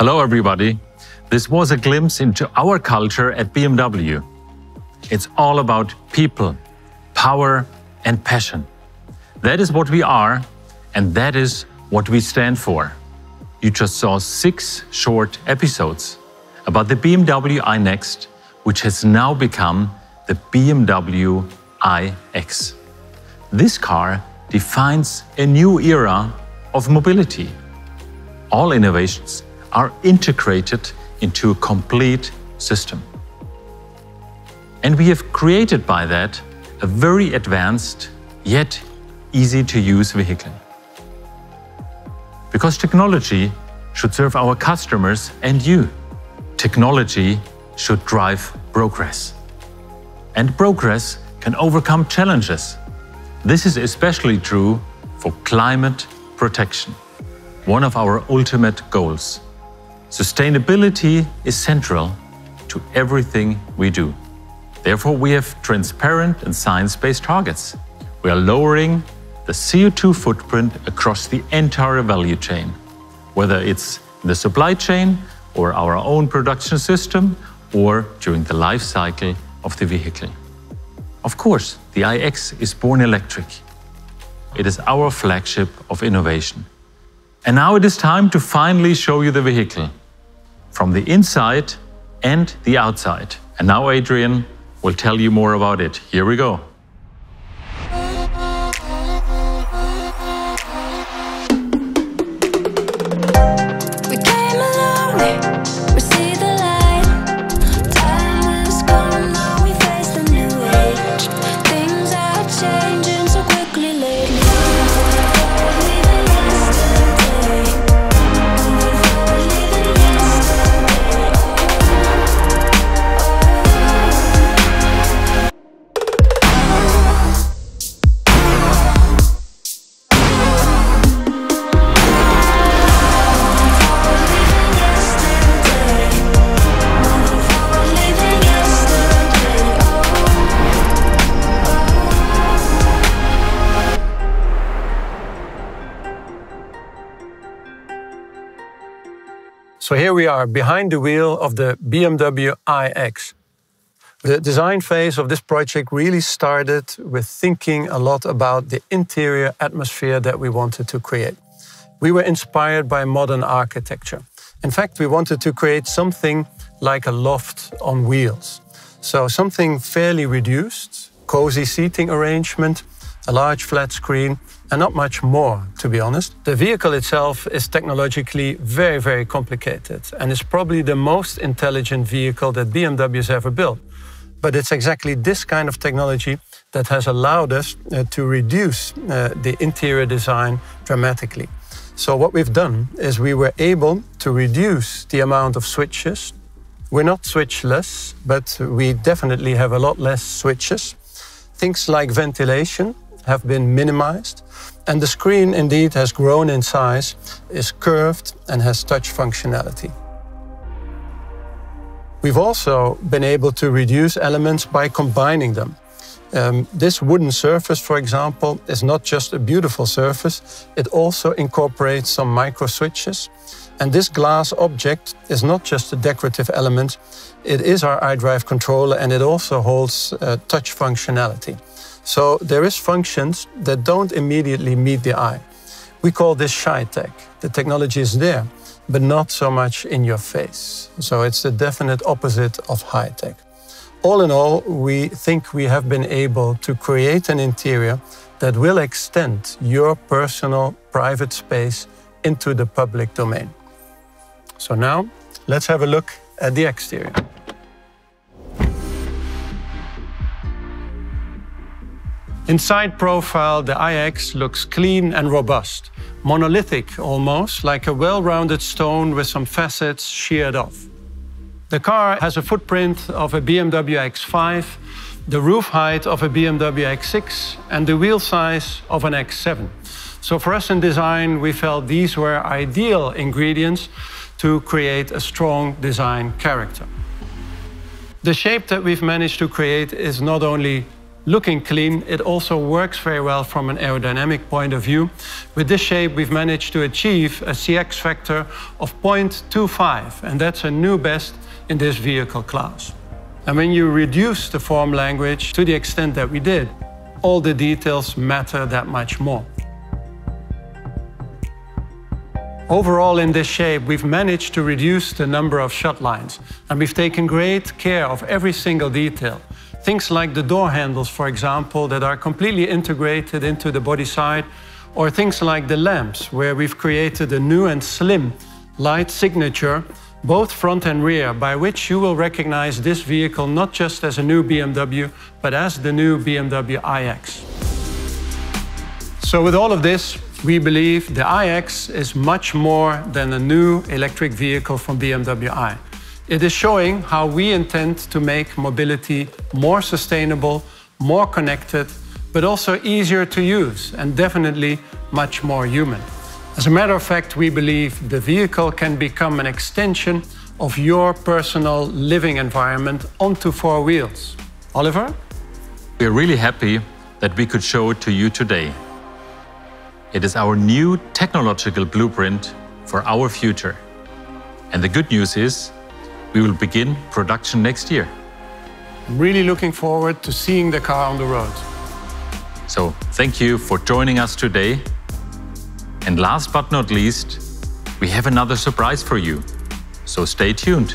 Hello, everybody. This was a glimpse into our culture at BMW. It's all about people, power, and passion. That is what we are, and that is what we stand for. You just saw six short episodes about the BMW iNext, which has now become the BMW iX. This car defines a new era of mobility. All innovations are integrated into a complete system. And we have created by that a very advanced yet easy to use vehicle. Because technology should serve our customers and you. Technology should drive progress. And progress can overcome challenges. This is especially true for climate protection, one of our ultimate goals. Sustainability is central to everything we do. Therefore, we have transparent and science-based targets. We are lowering the CO2 footprint across the entire value chain, whether it's the supply chain or our own production system or during the life cycle of the vehicle. Of course, the iX is born electric. It is our flagship of innovation. And now it is time to finally show you the vehicle from the inside and the outside. And now Adrian will tell you more about it. Here we go. So here we are behind the wheel of the BMW iX. The design phase of this project really started with thinking a lot about the interior atmosphere that we wanted to create. We were inspired by modern architecture. In fact, we wanted to create something like a loft on wheels. So something fairly reduced, cozy seating arrangement, a large flat screen, and not much more, to be honest. The vehicle itself is technologically very, very complicated and is probably the most intelligent vehicle that BMW has ever built. But it's exactly this kind of technology that has allowed us uh, to reduce uh, the interior design dramatically. So what we've done is we were able to reduce the amount of switches. We're not switchless, but we definitely have a lot less switches. Things like ventilation have been minimized. And the screen indeed has grown in size, is curved, and has touch functionality. We've also been able to reduce elements by combining them. Um, this wooden surface, for example, is not just a beautiful surface, it also incorporates some micro switches. And this glass object is not just a decorative element, it is our iDrive controller and it also holds uh, touch functionality. So there is functions that don't immediately meet the eye. We call this shy tech. The technology is there, but not so much in your face. So it's the definite opposite of high tech. All in all, we think we have been able to create an interior that will extend your personal private space into the public domain. So now, let's have a look at the exterior. Inside profile, the iX looks clean and robust, monolithic almost, like a well-rounded stone with some facets sheared off. The car has a footprint of a BMW X5, the roof height of a BMW X6, and the wheel size of an X7. So for us in design, we felt these were ideal ingredients to create a strong design character. The shape that we've managed to create is not only looking clean, it also works very well from an aerodynamic point of view. With this shape, we've managed to achieve a CX factor of 0.25, and that's a new best in this vehicle class. And when you reduce the form language to the extent that we did, all the details matter that much more. Overall, in this shape, we've managed to reduce the number of shut lines, and we've taken great care of every single detail. Things like the door handles, for example, that are completely integrated into the body side, or things like the lamps, where we've created a new and slim light signature, both front and rear, by which you will recognize this vehicle not just as a new BMW, but as the new BMW iX. So with all of this, we believe the iX is much more than a new electric vehicle from BMW i. It is showing how we intend to make mobility more sustainable, more connected, but also easier to use and definitely much more human. As a matter of fact, we believe the vehicle can become an extension of your personal living environment onto four wheels. Oliver? We're really happy that we could show it to you today. It is our new technological blueprint for our future. And the good news is, we will begin production next year. I'm really looking forward to seeing the car on the road. So thank you for joining us today. And last but not least, we have another surprise for you. So stay tuned.